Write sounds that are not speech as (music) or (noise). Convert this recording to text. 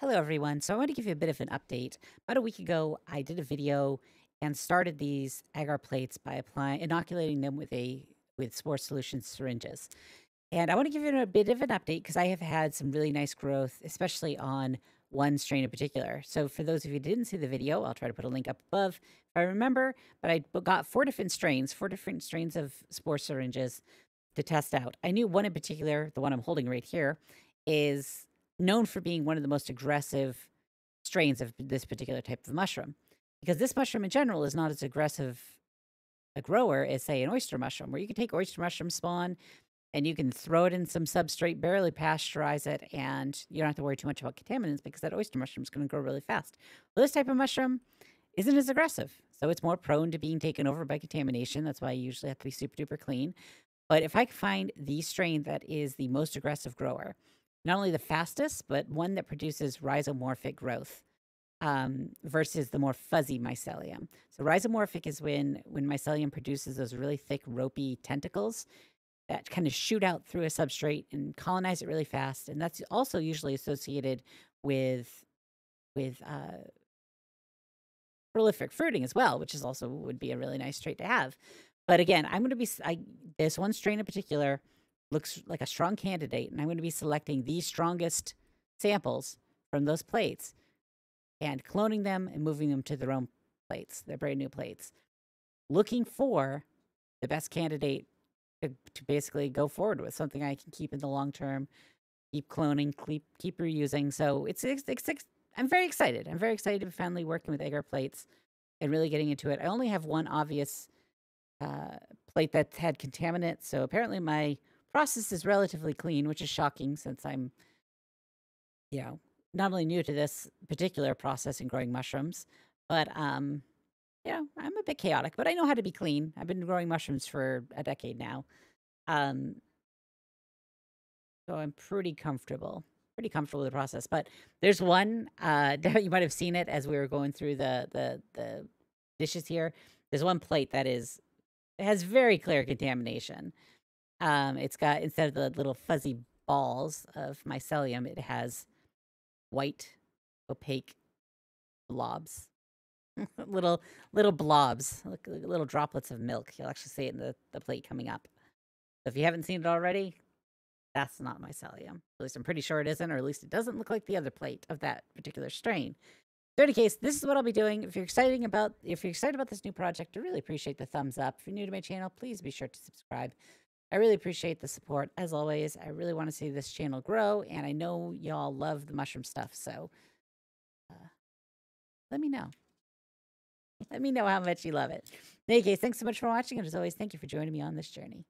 Hello, everyone. So I want to give you a bit of an update. About a week ago, I did a video and started these agar plates by applying inoculating them with a with Spore Solutions syringes. And I want to give you a bit of an update because I have had some really nice growth, especially on one strain in particular. So for those of you who didn't see the video, I'll try to put a link up above if I remember. But I got four different strains, four different strains of Spore syringes to test out. I knew one in particular, the one I'm holding right here, is known for being one of the most aggressive strains of this particular type of mushroom. Because this mushroom in general is not as aggressive a grower as, say, an oyster mushroom, where you can take oyster mushroom spawn and you can throw it in some substrate, barely pasteurize it, and you don't have to worry too much about contaminants because that oyster mushroom is going to grow really fast. Well, this type of mushroom isn't as aggressive. So it's more prone to being taken over by contamination. That's why you usually have to be super duper clean. But if I can find the strain that is the most aggressive grower, not only the fastest, but one that produces rhizomorphic growth um, versus the more fuzzy mycelium. So rhizomorphic is when when mycelium produces those really thick, ropey tentacles that kind of shoot out through a substrate and colonize it really fast. And that's also usually associated with with uh, prolific fruiting as well, which is also would be a really nice trait to have. But again, I'm going to be I, this one strain in particular looks like a strong candidate, and I'm going to be selecting the strongest samples from those plates and cloning them and moving them to their own plates, their brand new plates, looking for the best candidate to, to basically go forward with something I can keep in the long term, keep cloning, keep keep reusing. So it's, it's, it's, I'm very excited. I'm very excited to be finally working with agar plates and really getting into it. I only have one obvious uh, plate that had contaminant, so apparently my process is relatively clean, which is shocking since I'm, you know, not only new to this particular process in growing mushrooms, but um, yeah, I'm a bit chaotic, but I know how to be clean. I've been growing mushrooms for a decade now. Um, so I'm pretty comfortable, pretty comfortable with the process. But there's one, uh, (laughs) you might have seen it as we were going through the the the dishes here. There's one plate that is has very clear contamination. Um, it's got instead of the little fuzzy balls of mycelium, it has white, opaque blobs, (laughs) little little blobs, little droplets of milk. You'll actually see it in the, the plate coming up. So if you haven't seen it already, that's not mycelium. At least I'm pretty sure it isn't, or at least it doesn't look like the other plate of that particular strain. So in any case, this is what I'll be doing. If you're excited about if you're excited about this new project, I really appreciate the thumbs up. If you're new to my channel, please be sure to subscribe. I really appreciate the support. As always, I really want to see this channel grow, and I know y'all love the mushroom stuff, so uh, let me know. Let me know how much you love it. In any case, thanks so much for watching, and as always, thank you for joining me on this journey.